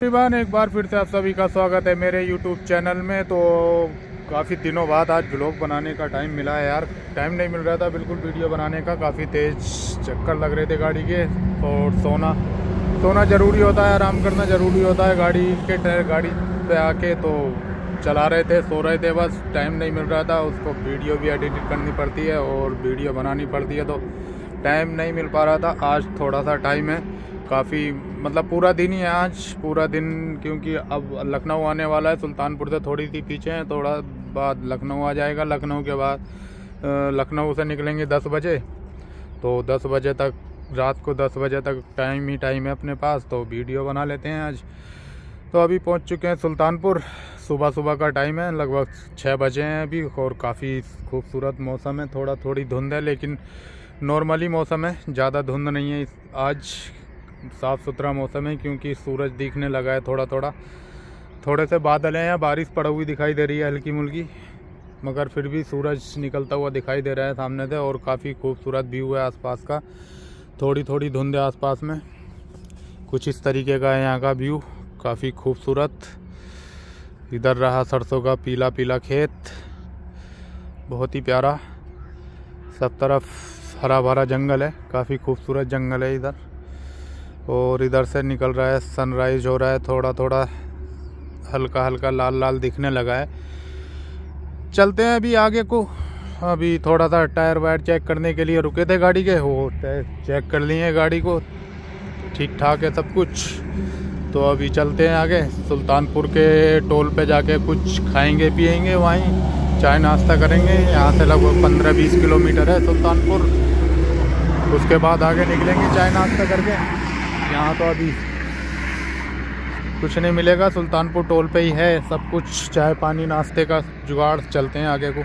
तकरीबन एक बार फिर से आप सभी का स्वागत है मेरे YouTube चैनल में। तो काफ़ी दिनों बाद आज ब्लॉग बनाने का टाइम मिला है यार। टाइम नहीं मिल रहा था बिल्कुल वीडियो बनाने का। काफ़ी तेज़ चक्कर लग रहे थे गाड़ी के। और सोना सोना ज़रूरी होता है, आराम करना ज़रूरी होता है गाड़ी के टायर, गाड़ी पे आके तो चला रहे थे, सो रहे थे। बस टाइम नहीं मिल रहा था, उसको वीडियो भी एडिट करनी पड़ती है और वीडियो बनानी पड़ती है। तो टाइम नहीं मिल पा रहा था, आज थोड़ा सा टाइम है। काफ़ी मतलब पूरा दिन ही है आज, पूरा दिन, क्योंकि अब लखनऊ आने वाला है, सुल्तानपुर से थोड़ी सी पीछे हैं, थोड़ा बाद लखनऊ आ जाएगा, लखनऊ के बाद लखनऊ से निकलेंगे दस बजे। तो दस बजे तक, रात को दस बजे तक टाइम ही टाइम है अपने पास तो वीडियो बना लेते हैं आज। तो अभी पहुँच चुके हैं सुल्तानपुर, सुबह सुबह का टाइम है, लगभग छः बजे हैं अभी, और काफ़ी खूबसूरत मौसम है, थोड़ा थोड़ी धुंध है, लेकिन नॉर्मली मौसम है, ज़्यादा धुंध नहीं है आज। साफ़ सुथरा मौसम है, क्योंकि सूरज दिखने लगा है थोड़ा थोड़ा थोड़े से बादल हैं या बारिश पड़ हुई दिखाई दे रही है हल्की मुल्की मगर फिर भी सूरज निकलता हुआ दिखाई दे रहा है सामने से, और काफ़ी खूबसूरत व्यू है आसपास का थोड़ी थोड़ी धुंध है आसपास में। कुछ इस तरीके का है यहाँ का व्यू, काफ़ी खूबसूरत। इधर रहा सरसों का पीला पीला खेत, बहुत ही प्यारा। सब तरफ़ हरा भरा जंगल है, काफ़ी खूबसूरत जंगल है इधर। और इधर से निकल रहा है सनराइज हो रहा है थोड़ा थोड़ा हल्का हल्का लाल लाल दिखने लगा है। चलते हैं अभी आगे को। अभी थोड़ा सा टायर वायर चेक करने के लिए रुके थे गाड़ी के। वो चेक कर लिए गाड़ी को। ठीक ठाक है सब कुछ। तो अभी चलते हैं आगे। सुल्तानपुर के टोल पे जाके कुछ खाएँगे, पिएँगे वहीं चाय नाश्ता करेंगे। यहाँ से लगभग पंद्रह बीस किलोमीटर है सुल्तानपुर। उसके बाद आगे निकलेंगे चाय नाश्ता करके। यहाँ तो अभी कुछ नहीं मिलेगा, सुल्तानपुर टोल पे ही है सब कुछ, चाय पानी, नाश्ते का जुगाड़ चलते हैं आगे को।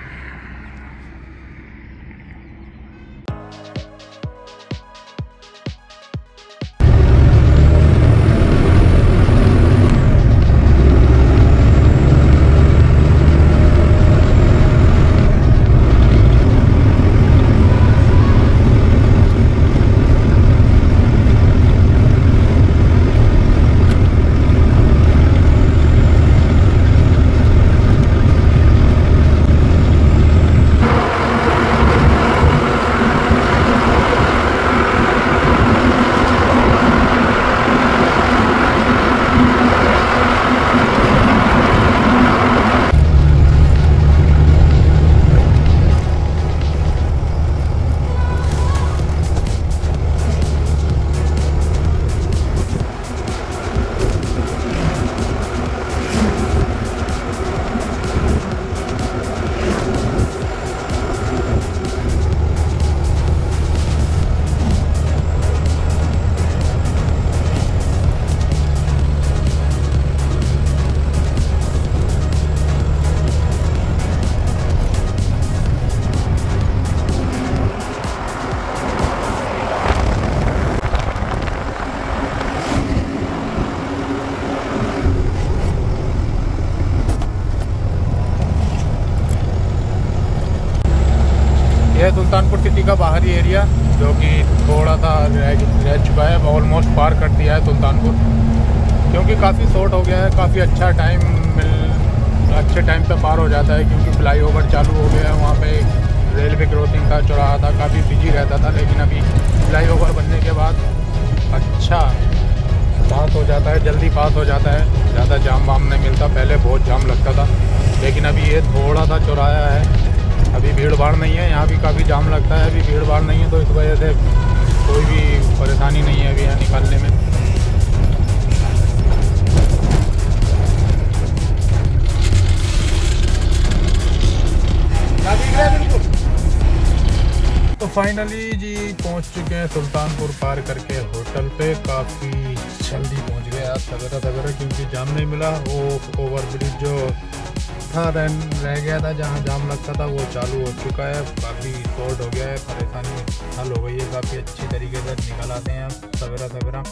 है सुल्तानपुर सिटी का बाहरी एरिया जो कि थोड़ा सा रह, रह चुका है ऑलमोस्ट पार कर दिया है सुल्तानपुर। क्योंकि काफ़ी शॉर्ट हो गया है काफ़ी अच्छा टाइम मिल अच्छे टाइम पे पार हो जाता है क्योंकि फ्लाई ओवर चालू हो गया है वहाँ पे रेलवे क्रॉसिंग का चौराहा था काफ़ी बिज़ी रहता था लेकिन अभी फ्लाई ओवर बनने के बाद अच्छा पास हो जाता है जल्दी पास हो जाता है ज़्यादा जाम वाम नहीं मिलता पहले बहुत जाम लगता था लेकिन अभी ये थोड़ा सा चौराया है अभी भीड़ भाड़ नहीं है, यहाँ भी काफ़ी जाम लगता है, अभी भीड़ भाड़ नहीं है तो इस वजह से कोई भी परेशानी नहीं है अभी यहाँ निकालने में। तो फाइनली जी पहुँच चुके हैं सुल्तानपुर पार करके होटल पे। काफ़ी जल्दी पहुँच गए आज सवेरा सवेरा क्योंकि जाम नहीं मिला। वो ओवर ब्रिज जो था रन रह गया था जहाँ जाम लगता था, वो चालू हो चुका है। काफ़ी शॉर्ट हो गया है, परेशानी हल हो गई है, काफ़ी अच्छी तरीके से निकल आते हैं सवेरा सवेरा।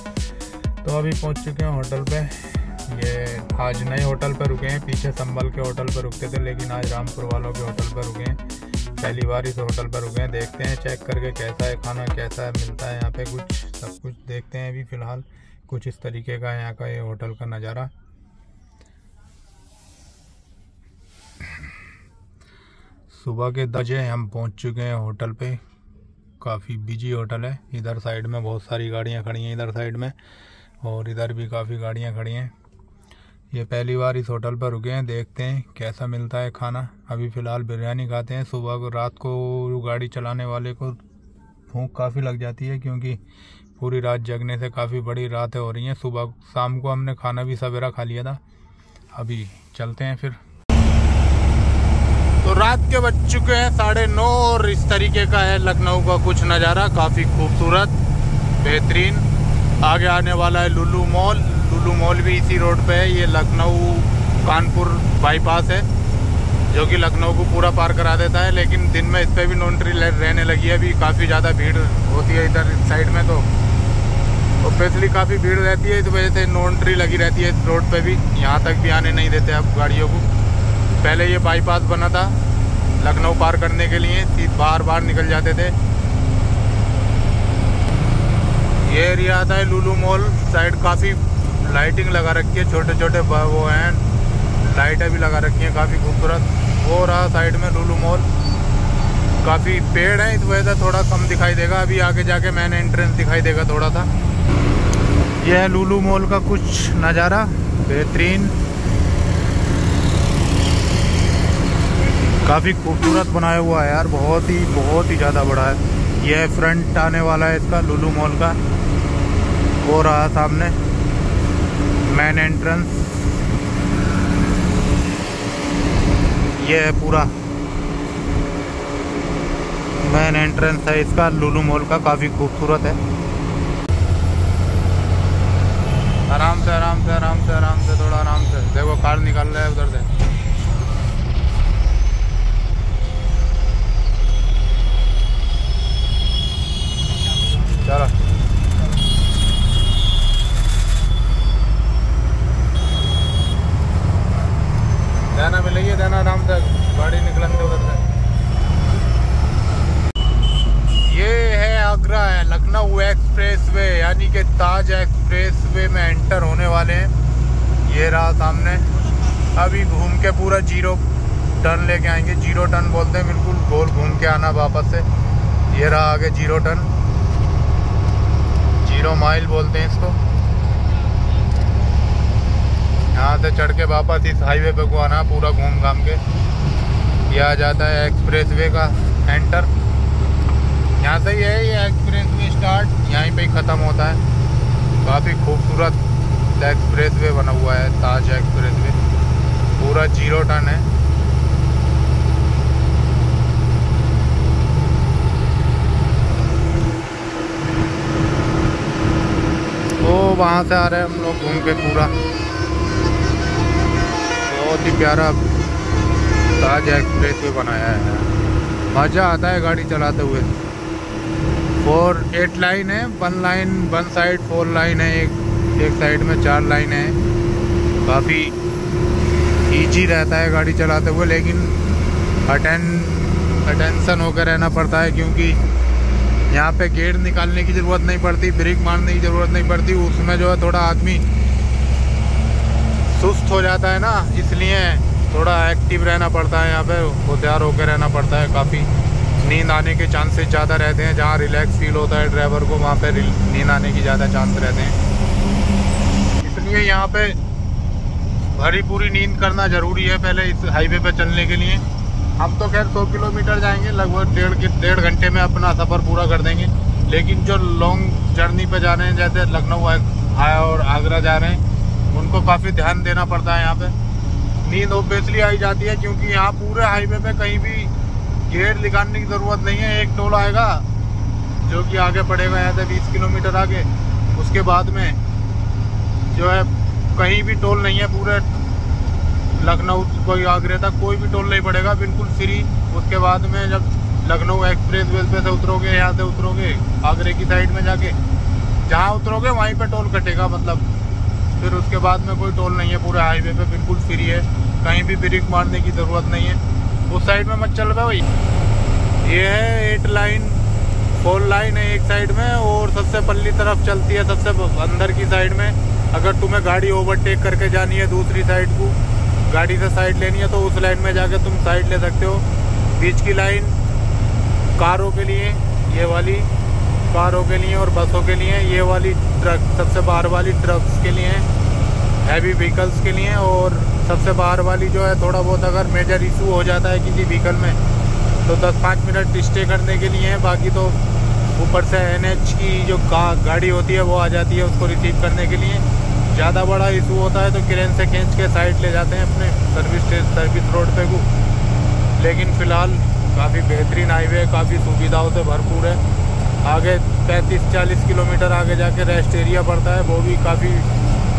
तो अभी पहुँच चुके हैं होटल पे। ये आज नए होटल पर रुके हैं, पीछे संभल के होटल पर रुकते थे, लेकिन आज रामपुर वालों के होटल पर रुके हैं। पहली बार इस होटल पर रुके हैं, देखते हैं चेक करके कैसा है खाना, कैसा है, मिलता है यहाँ पे कुछ, सब कुछ देखते हैं अभी फ़िलहाल। कुछ इस तरीके का यहाँ का ये होटल का नज़ारा। सुबह के बजे हम पहुँच चुके हैं होटल पे। काफ़ी बिज़ी होटल है। इधर साइड में बहुत सारी गाड़ियाँ खड़ी हैं इधर साइड में, और इधर भी काफ़ी गाड़ियाँ खड़ी हैं। ये पहली बार इस होटल पर रुके हैं, देखते हैं कैसा मिलता है खाना। अभी फ़िलहाल बिरयानी खाते हैं। सुबह को, रात को गाड़ी चलाने वाले को भूख काफ़ी लग जाती है, क्योंकि पूरी रात जगने से काफ़ी बड़ी रातें हो रही हैं। सुबह, शाम को हमने खाना भी सवेरा खा लिया था। अभी चलते हैं फिर। तो रात के बज चुके हैं साढ़े नौ और इस तरीके का है लखनऊ का कुछ नज़ारा, काफ़ी खूबसूरत, बेहतरीन। आगे आने वाला है लुलू मॉल। लुलू मॉल भी इसी रोड पे है। ये लखनऊ कानपुर बाईपास है, जो कि लखनऊ को पूरा पार करा देता है, लेकिन दिन में इस पर भी नो एंट्री रहने लगी है। अभी काफ़ी ज़्यादा भीड़ होती है इधर साइड में तो। ऑब्वियसली काफ़ी भीड़ रहती है, इस वजह से नो एंट्री लगी रहती है इस रोड पर भी। यहाँ तक भी आने नहीं देते अब गाड़ियों को। पहले ये बाईपास बना था, लखनऊ पार करने के लिए, सीट बार बार निकल जाते थे। ये एरिया आता है लुलू मॉल, साइड काफ़ी लाइटिंग लगा रखी है छोटे छोटे वो हैं, लाइटें भी लगा रखी हैं, काफ़ी खूबसूरत। वो रहा साइड में लुलू मॉल। काफ़ी पेड़ हैं, इस वजह से थोड़ा कम दिखाई देगा। अभी आगे जाके मैंने एंट्रेंस दिखाई देगा थोड़ा सा। यह है लुलू मॉल का कुछ नज़ारा, बेहतरीन। काफ़ी खूबसूरत बनाया हुआ है यार, बहुत ही बहुत ही ज़्यादा बड़ा है। यह फ्रंट आने वाला है इसका, लुलू मॉल का। वो रहा सामने मेन एंट्रेंस ये है पूरा। मेन एंट्रेंस है इसका, लुलू मॉल का, काफ़ी खूबसूरत है। आराम से आराम से आराम से आराम से, थोड़ा आराम से। देखो, कार निकाल रहा है उधर से चलो देना मिलेगी देना आराम से गाड़ी निकलेंगे उधर से ये है आगरा है लखनऊ एक्सप्रेस वे यानी कि ताज एक्सप्रेस वे में एंटर होने वाले हैं ये रहा सामने। अभी घूम के पूरा ज़ीरो टर्न लेके आएँगे। ज़ीरो टर्न बोलते हैं, बिल्कुल गोल घूम के आना वापस से। ये रहा आगे ज़ीरो टर्न ज़ीरो माइल बोलते हैं इसको। यहाँ से चढ़ के वापस इस हाईवे पे को आना, पूरा घूम घाम के। ये आ जाता है एक्सप्रेस वे का एंटर यहाँ से ही है ये एक्सप्रेस वे स्टार्ट, यहीं पे ही ख़त्म होता है। काफ़ी खूबसूरत एक्सप्रेस वे बना हुआ है, ताज एक्सप्रेस वे पूरा ज़ीरो टन है। वो वहाँ से आ रहे हैं हम लोग घूम के पूरा। बहुत ही प्यारा, ताज एक्सप्रेस वे बनाया है। मज़ा आता है गाड़ी चलाते हुए। फोर एट लाइन है one line one side four line है, एक एक साइड में चार लाइन है। काफ़ी ईजी रहता है गाड़ी चलाते हुए, लेकिन अटें अटेंशन होकर रहना पड़ता है, क्योंकि यहाँ पे गेट निकालने की ज़रूरत नहीं पड़ती ब्रेक मारने की ज़रूरत नहीं पड़ती, उसमें जो है थोड़ा आदमी सुस्त हो जाता है ना, इसलिए थोड़ा एक्टिव रहना पड़ता है यहाँ पे होशियार होकर रहना पड़ता है, काफ़ी नींद आने के चांसेस ज़्यादा रहते हैं, जहाँ रिलैक्स फील होता है ड्राइवर को वहाँ पे नींद आने की ज़्यादा चांस रहते हैं। इसलिए यहाँ पे। भरी पूरी नींद करना ज़रूरी है पहले इस हाईवे पे चलने के लिए। हम तो खैर सौ किलोमीटर जाएँगे, लगभग डेढ़ डेढ़ घंटे में अपना सफ़र पूरा कर देंगे। लेकिन जो लॉन्ग जर्नी पे जा रहे हैं, जैसे लखनऊ आया और आगरा जा रहे हैं, उनको काफ़ी ध्यान देना पड़ता है यहाँ पे। नींद ओबियसली आई जाती है, क्योंकि यहाँ पूरे हाईवे पे कहीं भी गेट निकालने की ज़रूरत नहीं है। एक टोल आएगा, जो कि आगे पड़ेगा यहाँ से बीस किलोमीटर आगे। उसके बाद में जो है, कहीं भी टोल नहीं है, पूरे लखनऊ कोई आगरे तक कोई भी टोल नहीं पड़ेगा, बिल्कुल फ्री उसके बाद में जब लखनऊ एक्सप्रेस वे पे से उतरोगे, यहाँ से उतरोगे, आगरे की साइड में जाके, जहाँ उतरोगे, वहीं पे टोल कटेगा मतलब। फिर उसके बाद में कोई टोल नहीं है, पूरे हाईवे पे बिल्कुल फ्री है। कहीं भी ब्रेक मारने की ज़रूरत नहीं है। उस साइड में मत चल रहा भाई। ये है एट लाइन फोर लाइन है एक साइड में, और सबसे पल्ली तरफ़ चलती है, सबसे अंदर की साइड में। अगर तुम्हें गाड़ी ओवरटेक करके जानी है दूसरी साइड को, गाड़ी से साइड लेनी है तो उस लाइन में जाके तुम साइड ले सकते हो। बीच की लाइन कारों के लिए ये वाली, कारों के लिए और बसों के लिए ये वाली ट्रक सबसे बाहर वाली ट्रक्स के लिए हैवी व्हीकल्स के लिए और सबसे बाहर वाली जो है थोड़ा बहुत अगर मेजर इशू हो जाता है किसी व्हीकल में तो 10-5 मिनट स्टे करने के लिए है बाकी तो ऊपर से एनएच की जो गाड़ी होती है वो आ जाती है उसको रिसीव करने के लिए। ज़्यादा बड़ा इशू होता है तो क्रेन से खींच के साइड ले जाते हैं अपने सर्विस सर्विस रोड पे को। लेकिन फ़िलहाल काफ़ी बेहतरीन हाईवे है काफ़ी सुविधाओं से भरपूर है। आगे 35-40 किलोमीटर आगे जाके रेस्ट एरिया पड़ता है। वो भी काफ़ी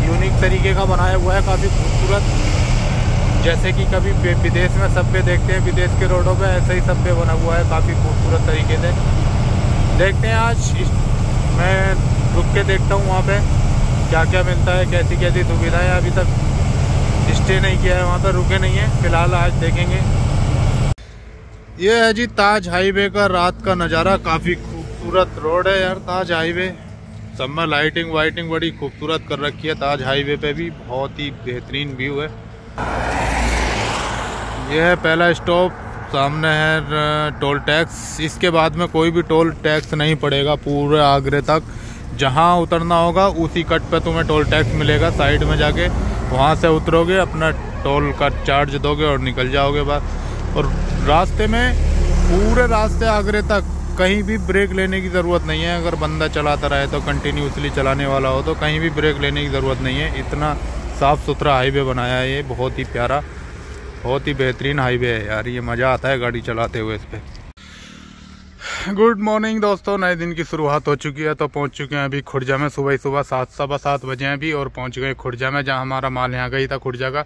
यूनिक तरीके का बनाया हुआ है, काफ़ी खूबसूरत। जैसे कि कभी विदेश में सब्बे देखते हैं, विदेश के रोडों पे ऐसे ही सब्बे बना हुआ है, काफ़ी खूबसूरत तरीके से। देखते हैं आज मैं रुक के देखता हूँ वहाँ पे। क्या क्या मिलता है कैसी कैसी सुविधाएँ अभी तक स्टे नहीं किया है, वहाँ पर रुके नहीं है, फ़िलहाल आज देखेंगे। ये है जी ताज हाईवे का रात का नज़ारा, काफ़ी खूबसूरत रोड है यार ताज हाईवे। में लाइटिंग वाइटिंग बड़ी खूबसूरत कर रखी है ताज हाईवे पे भी, बहुत ही बेहतरीन व्यू है। ये है पहला स्टॉप सामने है टोल टैक्स इसके बाद में कोई भी टोल टैक्स नहीं पड़ेगा, पूरे आगरे तक। जहाँ उतरना होगा, उसी कट पे तुम्हें टोल टैक्स मिलेगा। साइड में जाके वहाँ से उतरोगे, अपना टोल का चार्ज दोगे और निकल जाओगे बस। और रास्ते में, पूरे रास्ते आगरे तक कहीं भी ब्रेक लेने की ज़रूरत नहीं है। अगर बंदा चलाता रहे तो कंटिन्यूसली चलाने वाला हो तो कहीं भी ब्रेक लेने की ज़रूरत नहीं है। इतना साफ़ सुथरा हाईवे बनाया है ये, बहुत ही प्यारा, बहुत ही बेहतरीन हाईवे है यार। ये मज़ा आता है गाड़ी चलाते हुए इस पर गुड मॉर्निंग दोस्तों, नए दिन की शुरुआत हो चुकी है तो पहुँच चुके हैं अभी खुर्जा में, सुबह सुबह सात, सवा सात बजे हैं अभी, और पहुँच गए खुर्जा में, जहाँ हमारा माल यहाँ गई था खुर्जा का।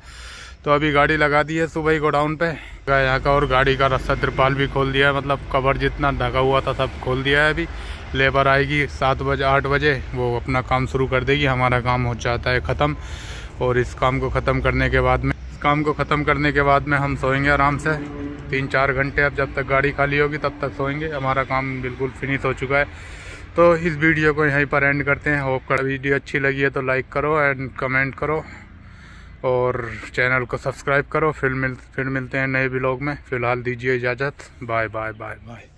तो अभी गाड़ी लगा दी है सुबह ही गोडाउन पे यहाँ का, और गाड़ी का रास्ता त्रिपाल भी खोल दिया है मतलब कवर जितना ढका हुआ था सब खोल दिया है अभी। लेबर आएगी सात बजे, आठ बजे, वो अपना काम शुरू कर देगी, हमारा काम हो जाता है ख़त्म, और इस काम को ख़त्म करने के बाद में, इस काम को ख़त्म करने के बाद में हम सोएँगे आराम से। तीन चार घंटे अब जब तक गाड़ी खाली होगी, तब तक सोएँगे। हमारा काम बिल्कुल फिनिश हो चुका है। तो इस वीडियो को यहीं पर एंड करते हैं। होप कर वीडियो अच्छी लगी है तो लाइक करो एंड कमेंट करो। और चैनल को सब्सक्राइब करो। फिर मिल, फिर मिलते हैं नए ब्लॉग में। फ़िलहाल दीजिए इजाज़त। Bye bye bye bye